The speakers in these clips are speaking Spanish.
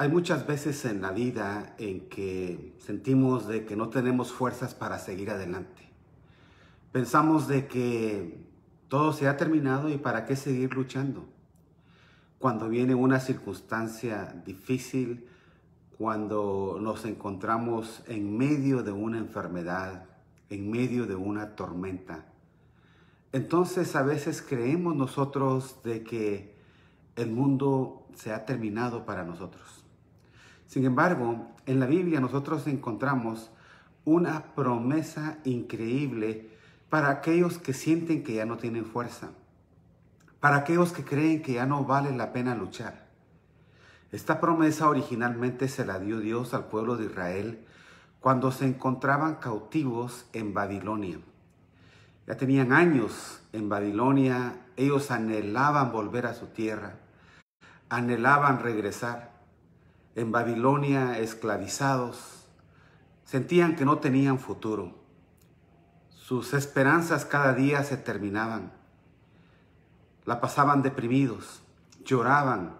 Hay muchas veces en la vida en que sentimos de que no tenemos fuerzas para seguir adelante. Pensamos de que todo se ha terminado y para qué seguir luchando. Cuando viene una circunstancia difícil, cuando nos encontramos en medio de una enfermedad, en medio de una tormenta, entonces a veces creemos nosotros de que el mundo se ha terminado para nosotros. Sin embargo, en la Biblia nosotros encontramos una promesa increíble para aquellos que sienten que ya no tienen fuerza, para aquellos que creen que ya no vale la pena luchar. Esta promesa originalmente se la dio Dios al pueblo de Israel cuando se encontraban cautivos en Babilonia. Ya tenían años en Babilonia, ellos anhelaban volver a su tierra, anhelaban regresar en Babilonia esclavizados, sentían que no tenían futuro. Sus esperanzas cada día se terminaban. La pasaban deprimidos, lloraban.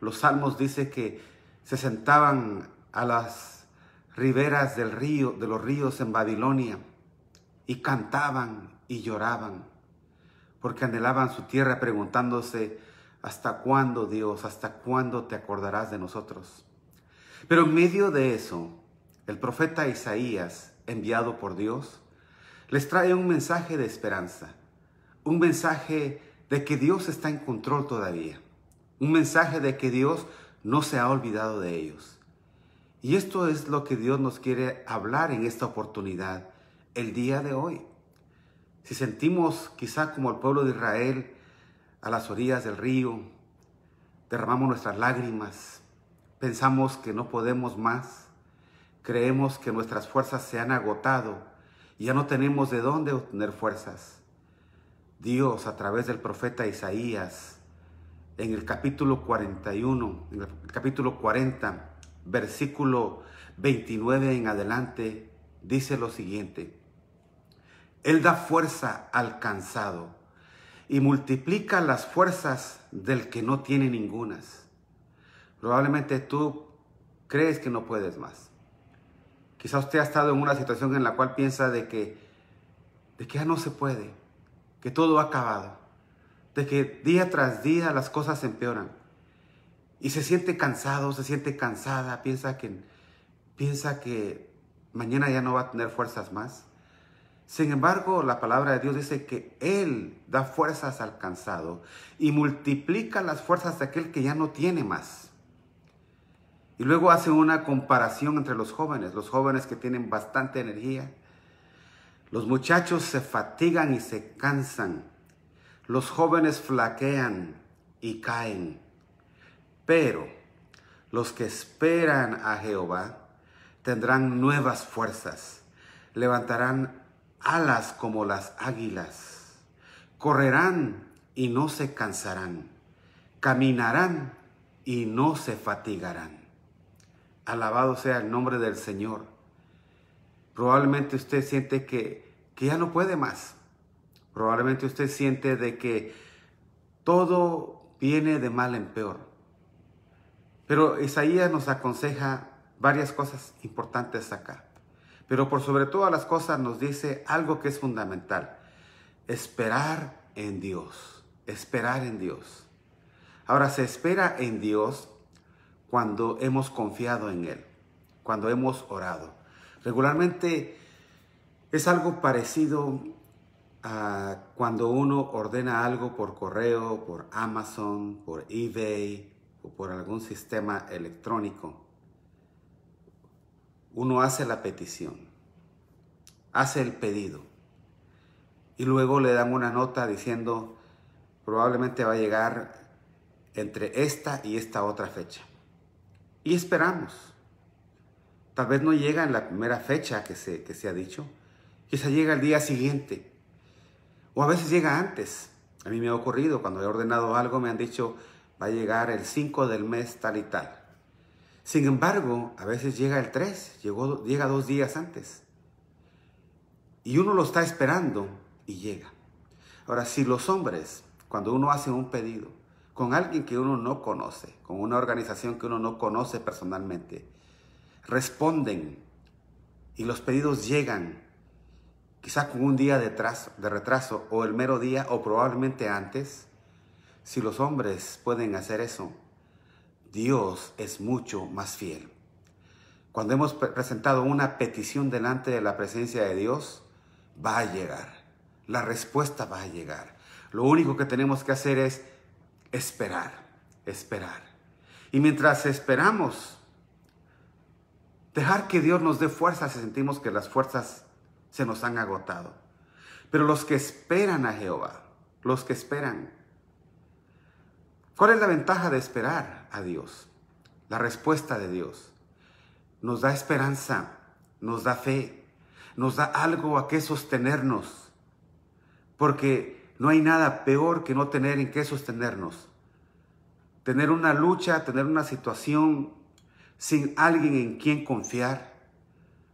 Los salmos dice que se sentaban a las riberas del río, de los ríos en Babilonia y cantaban y lloraban porque anhelaban su tierra preguntándose, ¿hasta cuándo Dios? ¿Hasta cuándo te acordarás de nosotros? Pero en medio de eso, el profeta Isaías, enviado por Dios, les trae un mensaje de esperanza, un mensaje de que Dios está en control todavía, un mensaje de que Dios no se ha olvidado de ellos. Y esto es lo que Dios nos quiere hablar en esta oportunidad, el día de hoy. Si sentimos quizá como el pueblo de Israel a las orillas del río, derramamos nuestras lágrimas, Pensamos que no podemos más. Creemos que nuestras fuerzas se han agotado y ya no tenemos de dónde obtener fuerzas. Dios, a través del profeta Isaías, en el capítulo 41, en el capítulo 40, versículo 29 en adelante, dice lo siguiente. Él da fuerza al cansado y multiplica las fuerzas del que no tiene ningunas. Probablemente tú crees que no puedes más. Quizá usted ha estado en una situación en la cual piensa de que, de que ya no se puede, que todo ha acabado, de que día tras día las cosas empeoran. Y se siente cansado, se siente cansada, piensa que, piensa que mañana ya no va a tener fuerzas más. Sin embargo, la palabra de Dios dice que Él da fuerzas al cansado y multiplica las fuerzas de aquel que ya no tiene más. Y luego hace una comparación entre los jóvenes, los jóvenes que tienen bastante energía. Los muchachos se fatigan y se cansan. Los jóvenes flaquean y caen. Pero los que esperan a Jehová tendrán nuevas fuerzas. Levantarán alas como las águilas. Correrán y no se cansarán. Caminarán y no se fatigarán. Alabado sea el nombre del Señor. Probablemente usted siente que, que ya no puede más. Probablemente usted siente de que todo viene de mal en peor. Pero Isaías nos aconseja varias cosas importantes acá. Pero por sobre todas las cosas nos dice algo que es fundamental. Esperar en Dios. Esperar en Dios. Ahora, se espera en Dios cuando hemos confiado en Él, cuando hemos orado. Regularmente es algo parecido a cuando uno ordena algo por correo, por Amazon, por eBay o por algún sistema electrónico. Uno hace la petición, hace el pedido y luego le dan una nota diciendo probablemente va a llegar entre esta y esta otra fecha. Y esperamos. Tal vez no llega en la primera fecha que se, que se ha dicho. Quizá llega el día siguiente. O a veces llega antes. A mí me ha ocurrido, cuando he ordenado algo, me han dicho, va a llegar el 5 del mes tal y tal. Sin embargo, a veces llega el 3, llegó, llega dos días antes. Y uno lo está esperando y llega. Ahora, si los hombres, cuando uno hace un pedido, con alguien que uno no conoce, con una organización que uno no conoce personalmente. Responden y los pedidos llegan, quizá con un día de, de retraso o el mero día o probablemente antes. Si los hombres pueden hacer eso, Dios es mucho más fiel. Cuando hemos presentado una petición delante de la presencia de Dios, va a llegar. La respuesta va a llegar. Lo único que tenemos que hacer es esperar, esperar. Y mientras esperamos, dejar que Dios nos dé fuerzas sentimos que las fuerzas se nos han agotado. Pero los que esperan a Jehová, los que esperan, ¿cuál es la ventaja de esperar a Dios? La respuesta de Dios nos da esperanza, nos da fe, nos da algo a qué sostenernos, porque no hay nada peor que no tener en qué sostenernos. Tener una lucha, tener una situación sin alguien en quien confiar,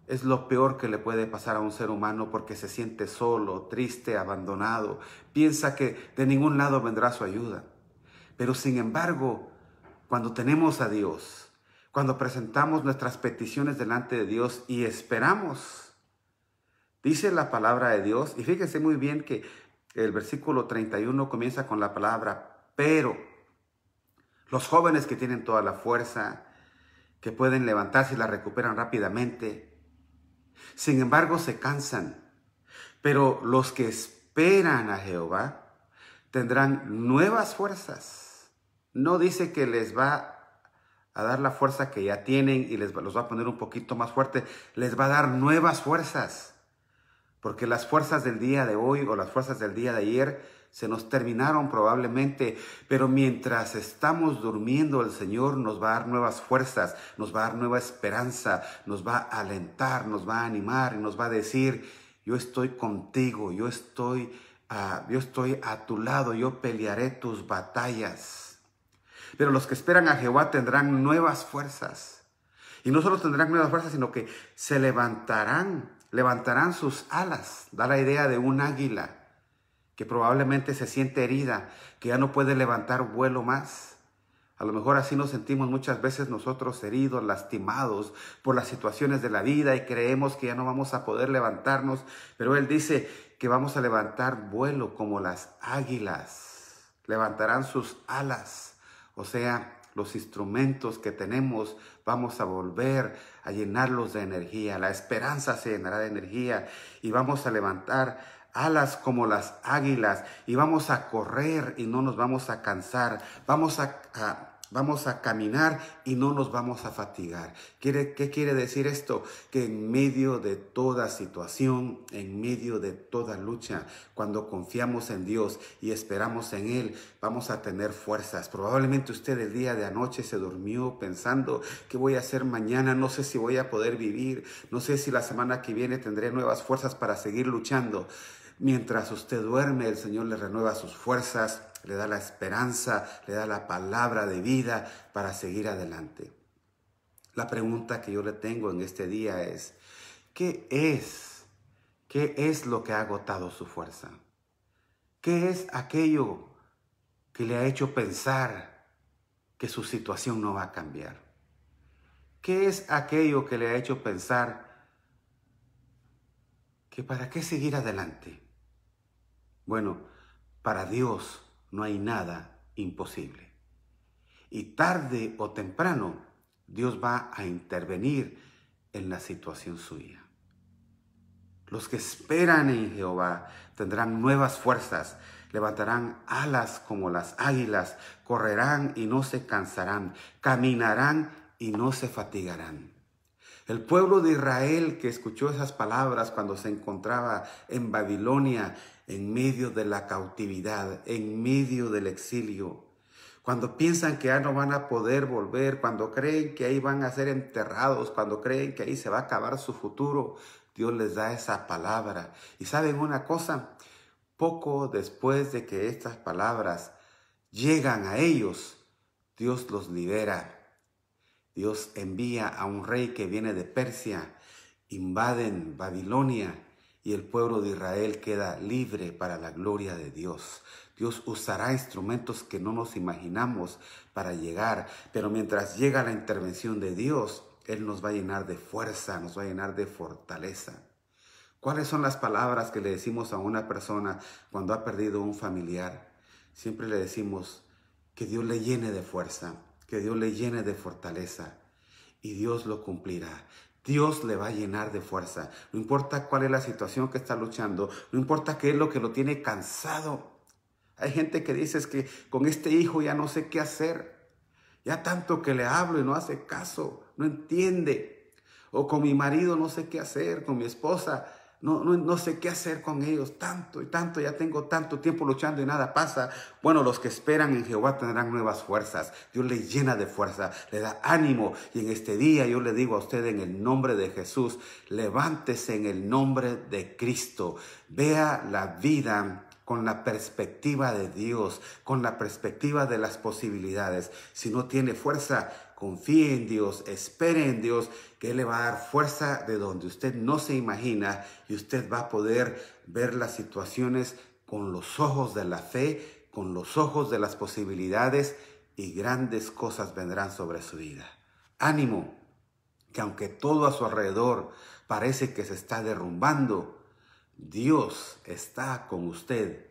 es lo peor que le puede pasar a un ser humano porque se siente solo, triste, abandonado, piensa que de ningún lado vendrá su ayuda. Pero sin embargo, cuando tenemos a Dios, cuando presentamos nuestras peticiones delante de Dios y esperamos. Dice la palabra de Dios, y fíjense muy bien que el versículo 31 comienza con la palabra pero. Los jóvenes que tienen toda la fuerza, que pueden levantarse y la recuperan rápidamente, sin embargo se cansan. Pero los que esperan a Jehová tendrán nuevas fuerzas. No dice que les va a dar la fuerza que ya tienen y les los va a poner un poquito más fuerte, les va a dar nuevas fuerzas. Porque las fuerzas del día de hoy o las fuerzas del día de ayer se nos terminaron probablemente, pero mientras estamos durmiendo el Señor nos va a dar nuevas fuerzas, nos va a dar nueva esperanza, nos va a alentar, nos va a animar y nos va a decir, yo estoy contigo, yo estoy, yo estoy a tu lado, yo pelearé tus batallas. Pero los que esperan a Jehová tendrán nuevas fuerzas. Y no solo tendrán nuevas fuerzas, sino que se levantarán, levantarán sus alas. Da la idea de un águila que probablemente se siente herida, que ya no puede levantar vuelo más. A lo mejor así nos sentimos muchas veces nosotros heridos, lastimados por las situaciones de la vida y creemos que ya no vamos a poder levantarnos, pero Él dice que vamos a levantar vuelo como las águilas, levantarán sus alas. O sea, los instrumentos que tenemos vamos a volver a llenarlos de energía. La esperanza se llenará de energía y vamos a levantar alas como las águilas y vamos a correr y no nos vamos a cansar. Vamos a, Vamos a caminar y no nos vamos a fatigar. ¿Qué quiere decir esto? Que en medio de toda situación, en medio de toda lucha, cuando confiamos en Dios y esperamos en Él, vamos a tener fuerzas. Probablemente usted el día de anoche se durmió pensando qué voy a hacer mañana, no sé si voy a poder vivir, no sé si la semana que viene tendré nuevas fuerzas para seguir luchando. Mientras usted duerme, el Señor le renueva sus fuerzas, le da la esperanza, le da la palabra de vida para seguir adelante. La pregunta que yo le tengo en este día es, ¿qué es? ¿Qué es lo que ha agotado su fuerza? ¿Qué es aquello que le ha hecho pensar que su situación no va a cambiar? ¿Qué es aquello que le ha hecho pensar que para qué seguir adelante? Bueno, para Dios no hay nada imposible. Y tarde o temprano Dios va a intervenir en la situación suya. Los que esperan en Jehová tendrán nuevas fuerzas, levantarán alas como las águilas, correrán y no se cansarán, caminarán y no se fatigarán. El pueblo de Israel que escuchó esas palabras cuando se encontraba en Babilonia, en medio de la cautividad, en medio del exilio, cuando piensan que ya no van a poder volver, cuando creen que ahí van a ser enterrados, cuando creen que ahí se va a acabar su futuro, Dios les da esa palabra. Y saben una cosa, poco después de que estas palabras llegan a ellos, Dios los libera Dios envía a un rey que viene de Persia, invaden Babilonia y el pueblo de Israel queda libre para la gloria de Dios. Dios usará instrumentos que no nos imaginamos para llegar, pero mientras llega la intervención de Dios, Él nos va a llenar de fuerza, nos va a llenar de fortaleza. ¿Cuáles son las palabras que le decimos a una persona cuando ha perdido un familiar? Siempre le decimos que Dios le llene de fuerza, que Dios le llene de fortaleza y Dios lo cumplirá. Dios le va a llenar de fuerza. No importa cuál es la situación que está luchando, no importa qué es lo que lo tiene cansado. Hay gente que dice que con este hijo ya no sé qué hacer. Ya tanto que le hablo y no hace caso, no entiende. O con mi marido no sé qué hacer, con mi esposa no, no, sé qué hacer con ellos, tanto y tanto, ya tengo tanto tiempo luchando y nada pasa. Bueno, los que esperan en Jehová tendrán nuevas fuerzas. Dios les llena de fuerza, le da ánimo. Y en este día yo le digo a usted en el nombre de Jesús, levántese en el nombre de Cristo. Vea la vida con la perspectiva de Dios, con la perspectiva de las posibilidades. Si no tiene fuerza, confíe en Dios, espere en Dios, que Él le va a dar fuerza de donde usted no se imagina y usted va a poder ver las situaciones con los ojos de la fe, con los ojos de las posibilidades y grandes cosas vendrán sobre su vida. Ánimo, que aunque todo a su alrededor parece que se está derrumbando, Dios está con usted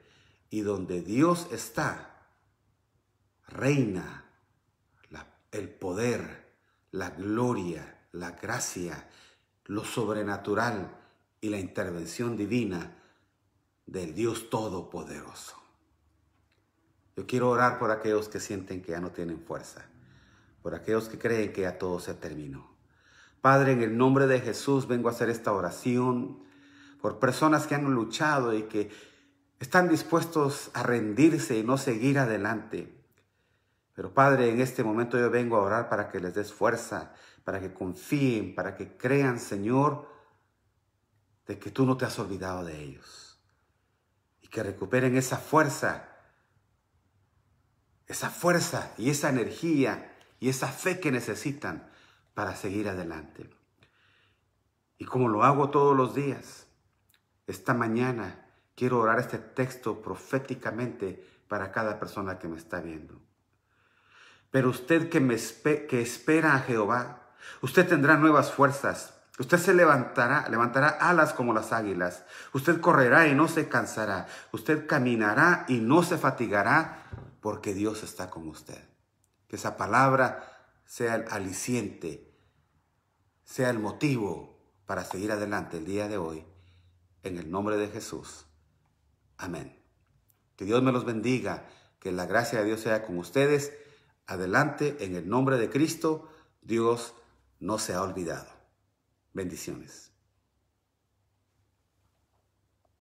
y donde Dios está, reina el poder, la gloria, la gracia, lo sobrenatural y la intervención divina del Dios Todopoderoso. Yo quiero orar por aquellos que sienten que ya no tienen fuerza, por aquellos que creen que ya todo se terminó. Padre, en el nombre de Jesús vengo a hacer esta oración por personas que han luchado y que están dispuestos a rendirse y no seguir adelante. Pero Padre, en este momento yo vengo a orar para que les des fuerza, para que confíen, para que crean, Señor, de que tú no te has olvidado de ellos. Y que recuperen esa fuerza, esa fuerza y esa energía y esa fe que necesitan para seguir adelante. Y como lo hago todos los días, esta mañana quiero orar este texto proféticamente para cada persona que me está viendo. Pero usted que, me que espera a Jehová, usted tendrá nuevas fuerzas. Usted se levantará, levantará alas como las águilas. Usted correrá y no se cansará. Usted caminará y no se fatigará porque Dios está con usted. Que esa palabra sea el aliciente, sea el motivo para seguir adelante el día de hoy en el nombre de Jesús. Amén. Que Dios me los bendiga, que la gracia de Dios sea con ustedes. Adelante, en el nombre de Cristo, Dios no se ha olvidado. Bendiciones.